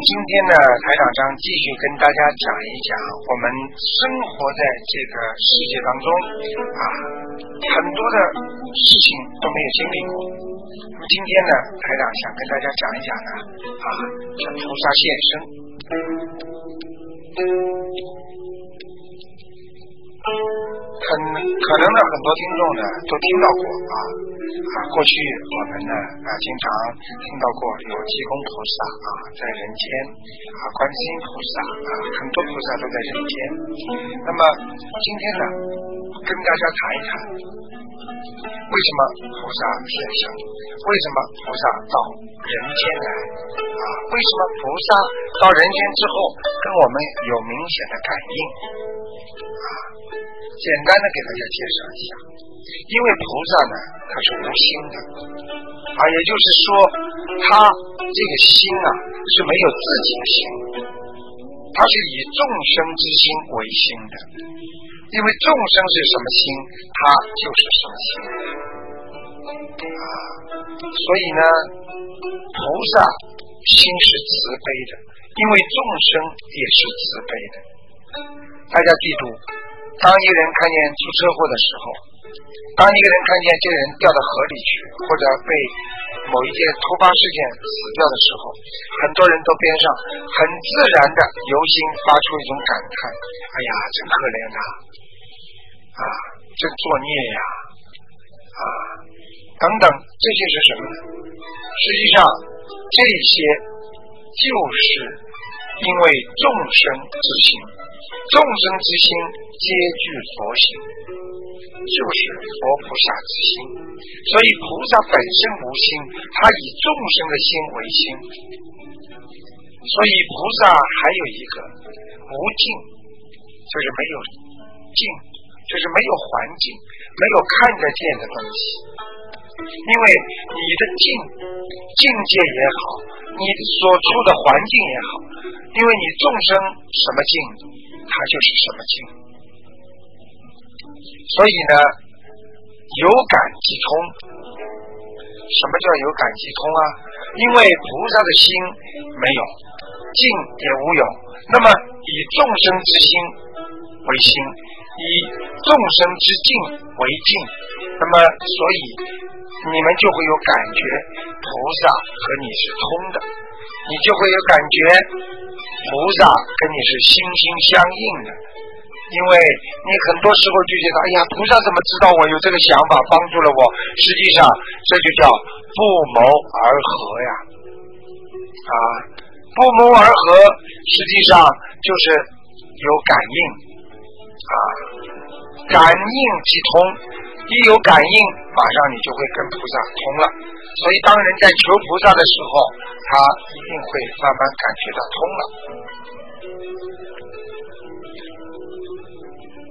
今天呢，台长将继续跟大家讲一讲我们生活在这个世界当中啊，很多的事情都没有经历过。那么今天呢，台长想跟大家讲一讲呢，啊，像菩萨现身。很可能呢，很多听众呢都听到过啊啊，过去我们呢啊经常听到过有济公菩萨啊在人间啊，观世音菩萨啊，很多菩萨都在人间。那么今天呢，跟大家谈一谈，为什么菩萨现身？为什么菩萨到人间来？啊，为什么菩萨到人间之后跟我们有明显的感应？啊，简单的给大家介绍一下，因为菩萨呢，他是无心的，啊，也就是说，他这个心啊是没有自己的心，他是以众生之心为心的，因为众生是什么心，他就是什么心，啊，所以呢，菩萨心是慈悲的，因为众生也是慈悲的，大家记住。当一个人看见出车祸的时候，当一个人看见这个人掉到河里去，或者被某一件突发事件死掉的时候，很多人都边上很自然的由心发出一种感叹：“哎呀，真可怜呐，啊，真作孽呀，啊，等等，这些是什么呢？实际上，这些就是因为众生之心，众生之心。皆具佛性，就是佛菩萨之心。所以菩萨本身无心，他以众生的心为心。所以菩萨还有一个无境，就是没有境，就是没有环境，没有看得见的东西。因为你的境境界也好，你所处的环境也好，因为你众生什么境，它就是什么境。所以呢，有感即通。什么叫有感即通啊？因为菩萨的心没有静也无有，那么以众生之心为心，以众生之境为境，那么所以你们就会有感觉，菩萨和你是通的，你就会有感觉，菩萨跟你是心心相印的。因为你很多时候就觉得，哎呀，菩萨怎么知道我有这个想法，帮助了我？实际上，这就叫不谋而合呀，啊，不谋而合，实际上就是有感应，啊，感应即通，一有感应，马上你就会跟菩萨通了。所以，当人在求菩萨的时候，他一定会慢慢感觉到通了。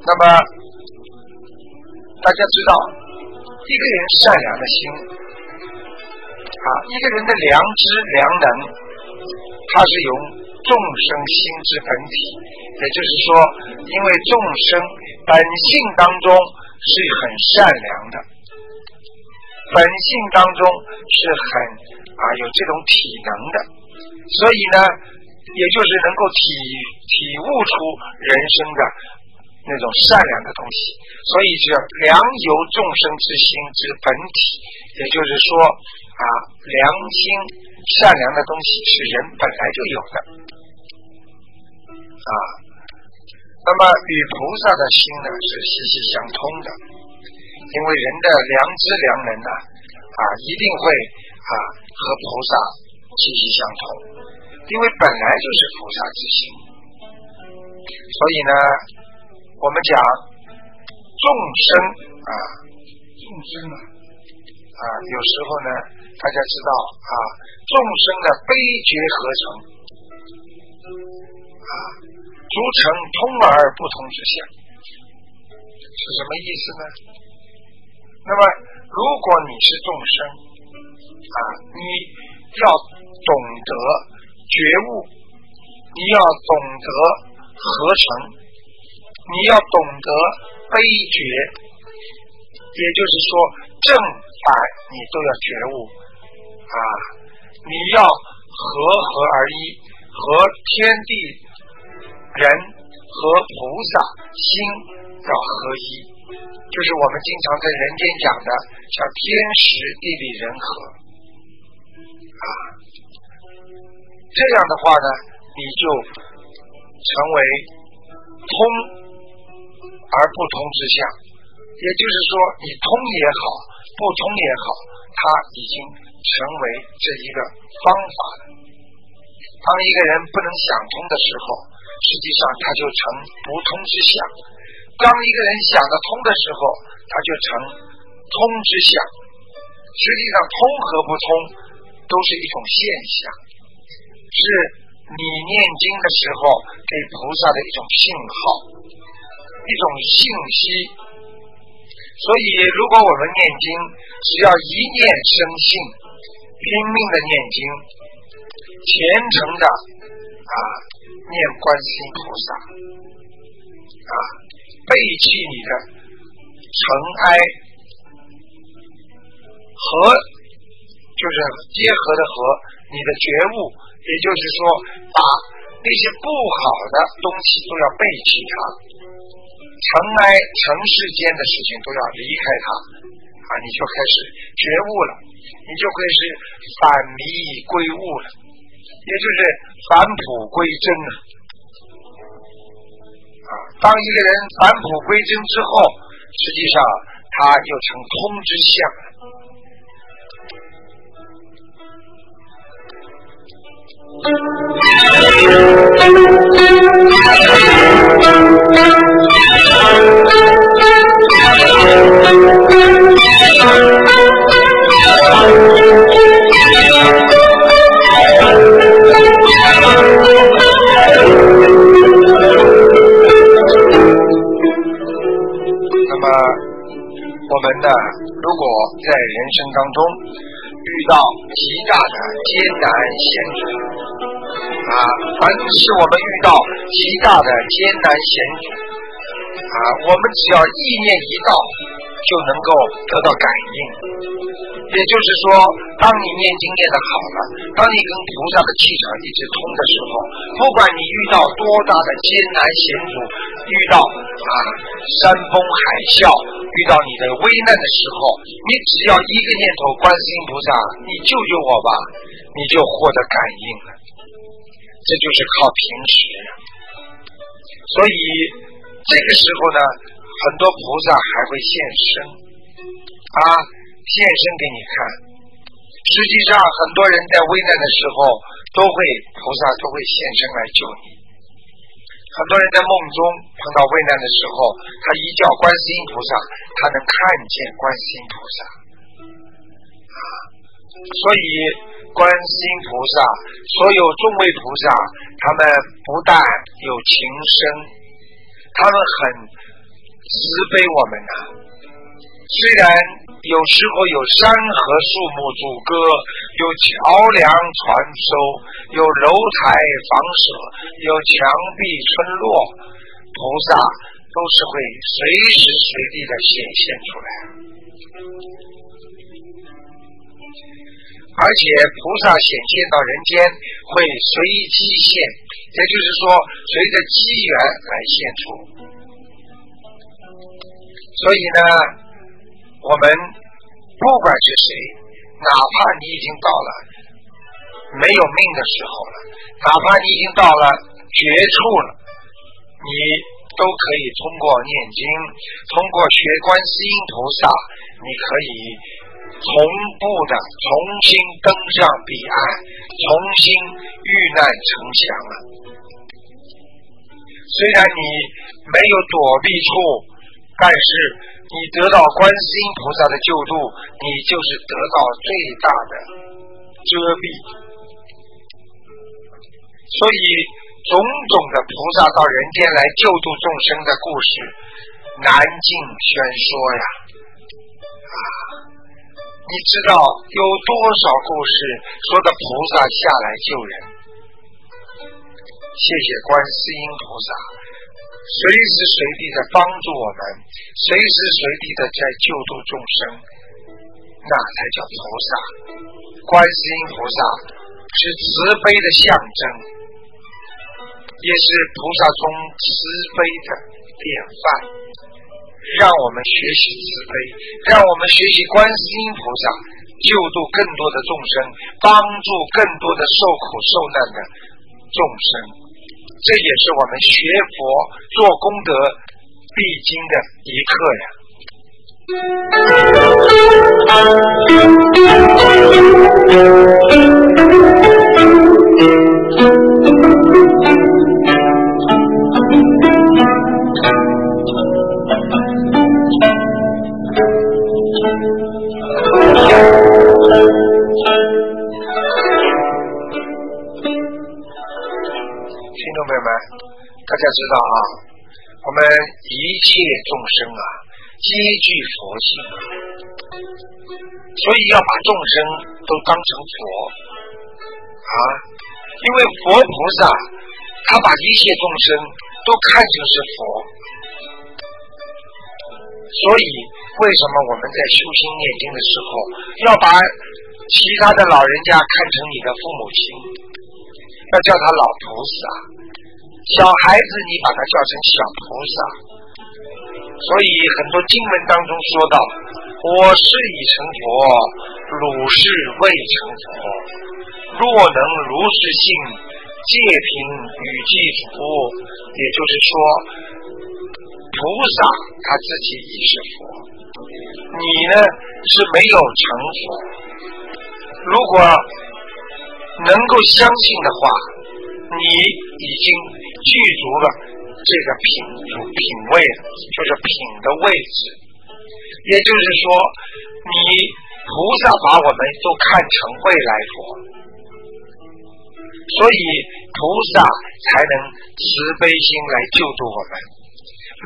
那么，大家知道，一个人善良的心啊，一个人的良知、良能，它是由众生心之本体。也就是说，因为众生本性当中是很善良的，本性当中是很啊有这种体能的，所以呢，也就是能够体体悟出人生的。那种善良的东西，所以叫良由众生之心之本体，也就是说啊，良心善良的东西是人本来就有的啊。那么与菩萨的心呢是息息相通的，因为人的良知良能呢啊一定会啊和菩萨息息相通，因为本来就是菩萨之心，所以呢。我们讲众生啊，众生啊，啊，有时候呢，大家知道啊，众生的悲觉合成啊，逐成通而不通之相，是什么意思呢？那么，如果你是众生啊，你要懂得觉悟，你要懂得合成。你要懂得悲觉，也就是说正反你都要觉悟啊！你要和合而一，和天地人和菩萨心要合一，就是我们经常在人间讲的叫天时地利人和啊。这样的话呢，你就成为通而不通之相，也就是说，你通也好，不通也好，它已经成为这一个方法了。当一个人不能想通的时候，实际上他就成不通之相；当一个人想得通的时候，他就成通之相。实际上，通和不通都是一种现象，是你念经的时候给菩萨的一种信号，一种信息。所以，如果我们念经，只要一念生信，拼命的念经。虔诚的啊，念观世音菩萨啊，背弃你的尘埃和就是结合的和你的觉悟，也就是说，把那些不好的东西都要背弃它，尘埃尘世间的事情都要离开它啊，你就开始觉悟了，你就会是返迷归悟了。也就是返璞归真啊！啊，当一个人返璞归真之后，实际上他就成通之相了。那？如果在人生当中遇到极大的艰难险阻啊，凡是我们遇到极大的艰难险阻啊，我们只要意念一到，就能够得到感应。也就是说，当你念经念的好了，当你跟菩萨的气场一直通的时候，不管你遇到多大的艰难险阻，遇到啊山崩海啸，遇到你的危难的时候，你只要一个念头，观世音菩萨，你救救我吧，你就获得感应了。这就是靠平时。所以这个时候呢，很多菩萨还会现身啊。现身给你看，实际上很多人在危难的时候，都会菩萨都会现身来救你。很多人在梦中碰到危难的时候，他一叫观世音菩萨，他能看见观世音菩萨。啊，所以观世音菩萨，所有众位菩萨，他们不但有情深，他们很慈悲我们呐。虽然。有时候有山河树木阻隔，有桥梁传收，有楼台房舍，有墙壁村落，菩萨都是会随时随地的显现出来。而且菩萨显现到人间会随机现，也就是说随着机缘来现出。所以呢。我们不管是谁，哪怕你已经到了没有命的时候了，哪怕你已经到了绝处了，你都可以通过念经，通过学观世音菩萨，你可以同步的重新登上彼岸，重新遇难成祥了。虽然你没有躲避处，但是。你得到观世音菩萨的救度，你就是得到最大的遮蔽。所以，种种的菩萨到人间来救度众生的故事，难尽宣说呀！啊，你知道有多少故事说的菩萨下来救人？谢谢观世音菩萨。随时随地的帮助我们，随时随地的在救度众生，那才叫菩萨。观世音菩萨是慈悲的象征，也是菩萨中慈悲的典范，让我们学习慈悲，让我们学习观世音菩萨，救度更多的众生，帮助更多的受苦受难的众生。这也是我们学佛做功德必经的一课呀。知道啊，我们一切众生啊。皆具佛性，所以要把众生都当成佛啊！因为佛菩萨他把一切众生都看成是佛，所以为什么我们在修心念经的时候要把其他的老人家看成你的父母亲，要叫他老菩萨；小孩子你把他叫成小菩萨。所以很多经文当中说到：“我是已成佛，汝是未成佛。若能如是信，戒品与记福。”也就是说，菩萨他自己已是佛，你呢是没有成佛。如果能够相信的话，你已经具足了。这个品主品位就是品的位置，也就是说，你菩萨把我们都看成未来佛，所以菩萨才能慈悲心来救度我们。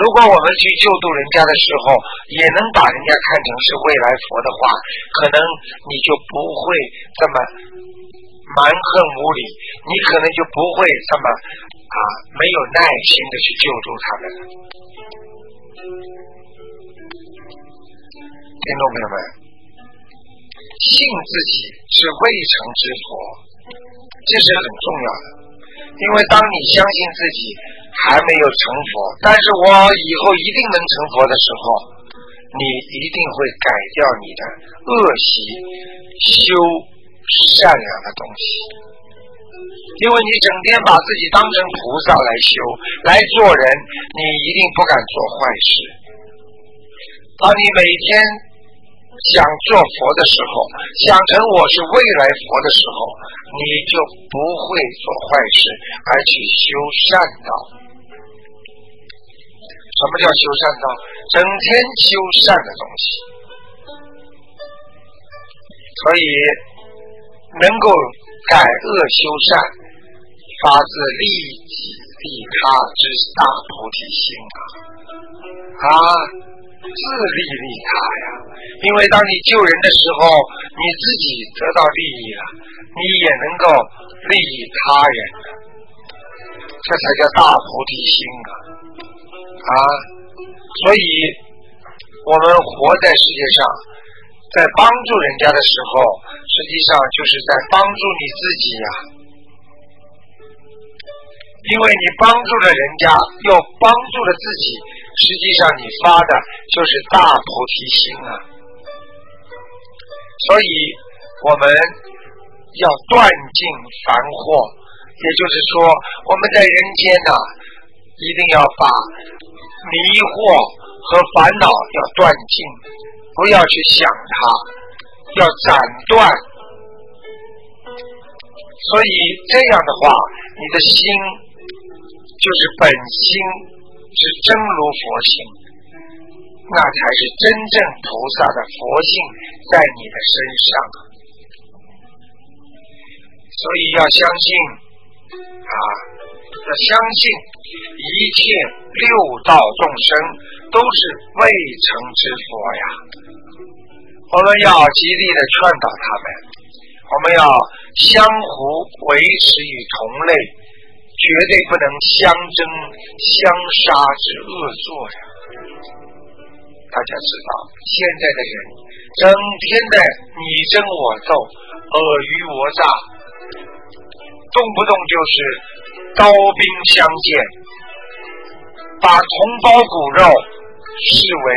如果我们去救度人家的时候，也能把人家看成是未来佛的话，可能你就不会这么蛮横无理，你可能就不会这么。啊，没有耐心的去救助他们。听众朋友们，信自己是未成之佛，这是很重要的。因为当你相信自己还没有成佛，但是我以后一定能成佛的时候，你一定会改掉你的恶习，修善良的东西。因为你整天把自己当成菩萨来修来做人，你一定不敢做坏事。当你每天想做佛的时候，想成我是未来佛的时候，你就不会做坏事，而去修善道。什么叫修善道？整天修善的东西，所以能够。改恶修善，发自利己利他之大菩提心啊！啊，自利利他呀！因为当你救人的时候，你自己得到利益了，你也能够利益他人，这才叫大菩提心啊！啊，所以我们活在世界上。在帮助人家的时候，实际上就是在帮助你自己呀。因为你帮助了人家，又帮助了自己，实际上你发的就是大菩提心啊。所以我们要断尽烦祸，也就是说，我们在人间呐，一定要把迷惑和烦恼要断尽。不要去想它，要斩断。所以这样的话，你的心就是本心是真如佛性，那才是真正菩萨的佛性在你的身上。所以要相信啊，要相信一切六道众生。都是未成之佛呀！我们要极力的劝导他们，我们要相互维持与同类，绝对不能相争相杀之恶作呀！大家知道，现在的人整天的你争我斗、尔虞我诈，动不动就是刀兵相见，把同胞骨肉视为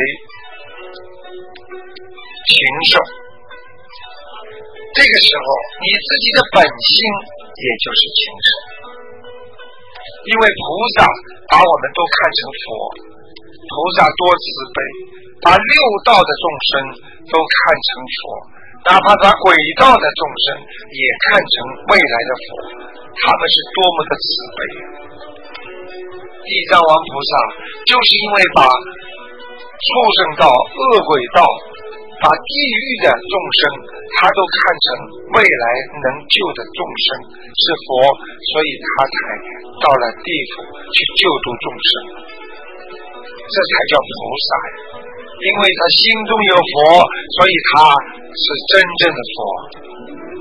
禽兽。这个时候，你自己的本性也就是禽兽，因为菩萨把我们都看成佛，菩萨多慈悲，把六道的众生都看成佛，哪怕把鬼道的众生也看成未来的佛，他们是多么的慈悲！地藏王菩萨就是因为把畜生道、恶鬼道。把地狱的众生，他都看成未来能救的众生是佛，所以他才到了地府去救度众生，这才叫菩萨呀！因为他心中有佛，所以他是真正的佛，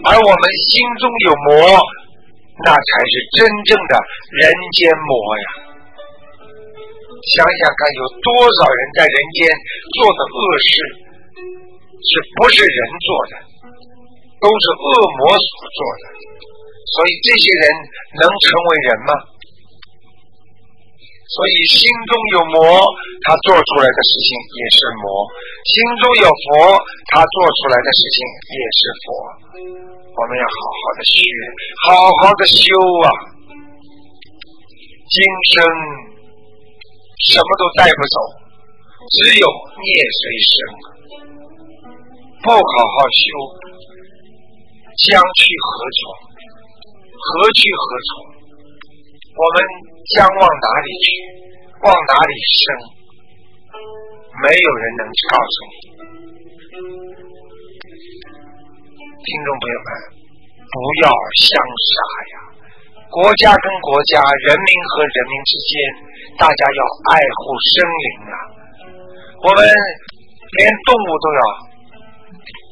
而我们心中有魔，那才是真正的人间魔呀！想想看，有多少人在人间做的恶事？是不是人做的，都是恶魔所做的，所以这些人能成为人吗？所以心中有魔，他做出来的事情也是魔；心中有佛，他做出来的事情也是佛。我们要好好的学，好好的修啊！今生什么都带不走，只有孽随身。不好好修，将去何从？何去何从？我们将往哪里去？往哪里生？没有人能告诉你。听众朋友们，不要相杀呀！国家跟国家，人民和人民之间，大家要爱护生灵啊！我们连动物都要。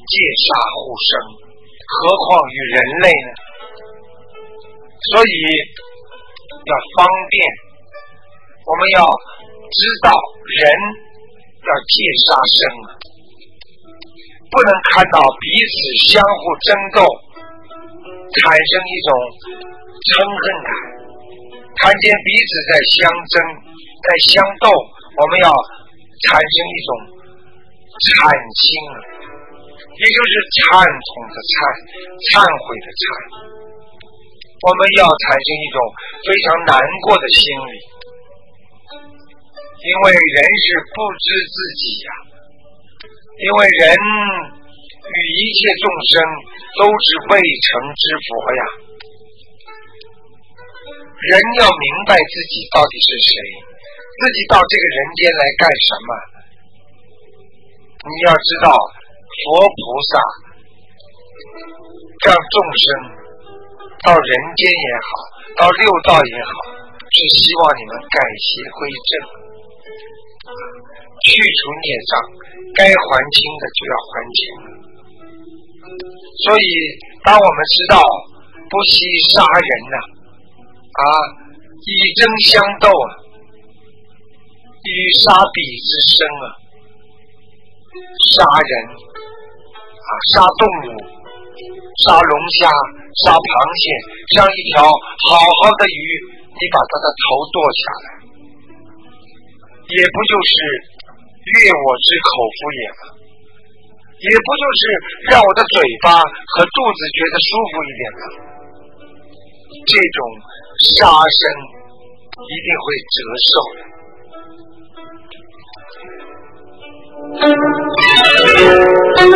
戒杀护生，何况于人类呢？所以要方便，我们要知道人要戒杀生啊，不能看到彼此相互争斗，产生一种嗔恨感，看见彼此在相争、在相斗，我们要产生一种惨心。也就是忏悔的忏，忏悔的忏，我们要产生一种非常难过的心理，因为人是不知自己呀，因为人与一切众生都是未成之佛呀，人要明白自己到底是谁，自己到这个人间来干什么，你要知道。佛菩萨让众生到人间也好，到六道也好，是希望你们改邪归正，去除孽障，该还清的就要还清。所以，当我们知道不惜杀人呐，啊，以争相斗啊，与杀彼之身啊，杀人。杀动物，杀龙虾，杀螃蟹，像一条好好的鱼，你把它的头剁下来，也不就是悦我之口腹也吗？也不就是让我的嘴巴和肚子觉得舒服一点吗？这种杀生一定会折寿的。好，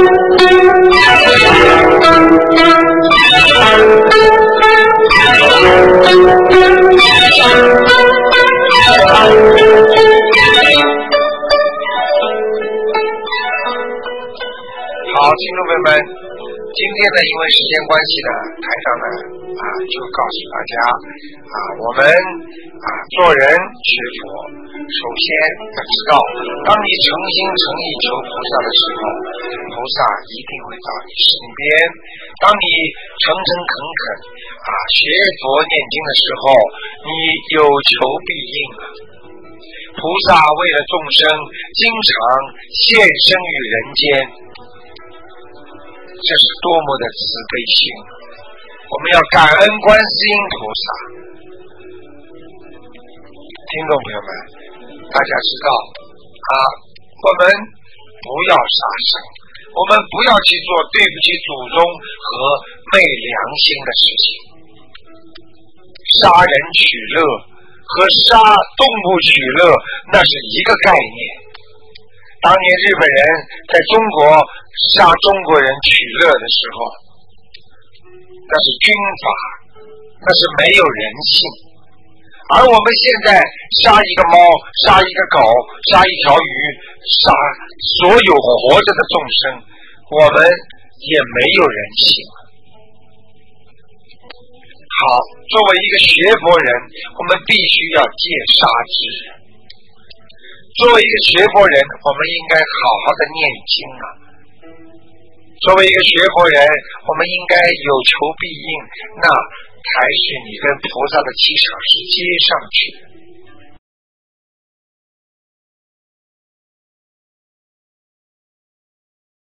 听众朋友们，今天呢，因为时间关系呢，台上呢啊，就告诉大家啊，我们啊做人学佛。首先要知道，当你诚心诚意求菩萨的时候，菩萨一定会到你身边。当你诚诚恳恳啊学佛念经的时候，你有求必应啊。菩萨为了众生，经常现身于人间，这是多么的慈悲心！我们要感恩观世音菩萨。听众朋友们，大家知道啊，我们不要杀生，我们不要去做对不起祖宗和昧良心的事情。杀人取乐和杀动物取乐那是一个概念。当年日本人在中国杀中国人取乐的时候，那是军法，那是没有人性。而我们现在杀一个猫，杀一个狗，杀一条鱼，杀所有活着的众生，我们也没有人性。好，作为一个学佛人，我们必须要戒杀之。作为一个学佛人，我们应该好好的念经啊。作为一个学佛人，我们应该有求必应。那。还是你跟菩萨的气场是接上去的。